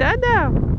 Да-да.